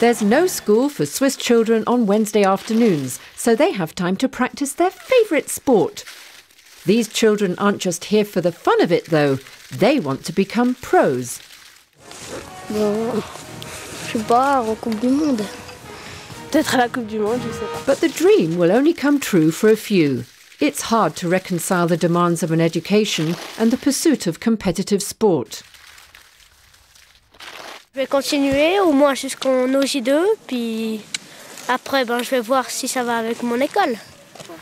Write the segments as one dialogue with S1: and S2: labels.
S1: There's no school for Swiss children on Wednesday afternoons, so they have time to practice their favourite sport. These children aren't just here for the fun of it, though. They want to become pros.
S2: Bon, je sais pas, en Coupe du Monde.
S3: Peut-être à la Coupe du Monde, je sais pas.
S1: But the dream will only come true for a few. It's hard to reconcile the demands of an education and the pursuit of competitive sport.
S2: Je vais continuer au moins jusqu'en OJ2, puis après, ben, je vais voir si ça va avec mon école.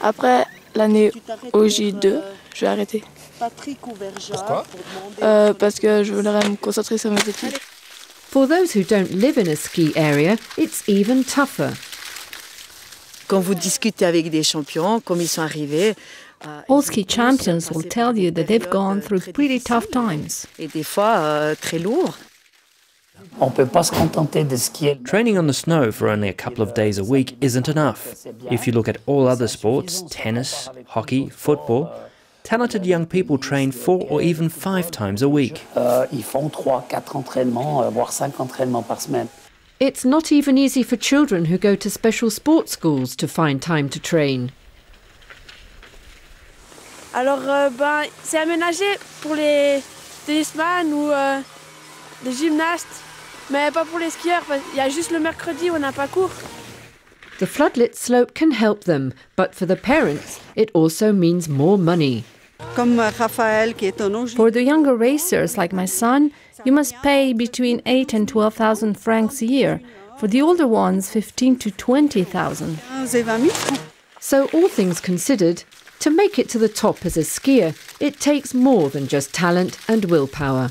S3: Après l'année OJ2, je vais arrêter.
S4: Pourquoi
S3: Euh, parce que je voudrais me concentrer sur mes études.
S1: For those who don't live in a ski area, it's even tougher.
S5: Quand vous discutez avec des champions, comme ils sont arrivés, euh,
S6: All ski champions will tell you that they've gone through pretty tough times.
S5: et des fois euh, très lourds.
S7: Training on the snow for only a couple of days a week isn't enough. If you look at all other sports, tennis, hockey, football, talented young people train four or even five times a week.
S8: Euh, ils font 3, 4 entraînements, euh, voire 5 entraînements par semaine.
S1: It's not even easy for children who go to special sports schools to find time to train.
S3: Alors, euh, ben, c'est aménagé pour les tennisman ou euh, les gymnastes, mais pas pour les skieurs. parce qu'il y a juste le mercredi on n'a pas cours.
S1: The floodlit slope can help them, but for the parents, it also means more money.
S9: Comme euh, Raphaël qui est en OJ.
S6: For the younger racers like my son, you must pay between 8 and 12,000 francs a year. For the older ones, 15 to 20,000.
S9: 15 et 20 000 francs.
S1: So, all things considered, to make it to the top as a skier, it takes more than just talent and willpower.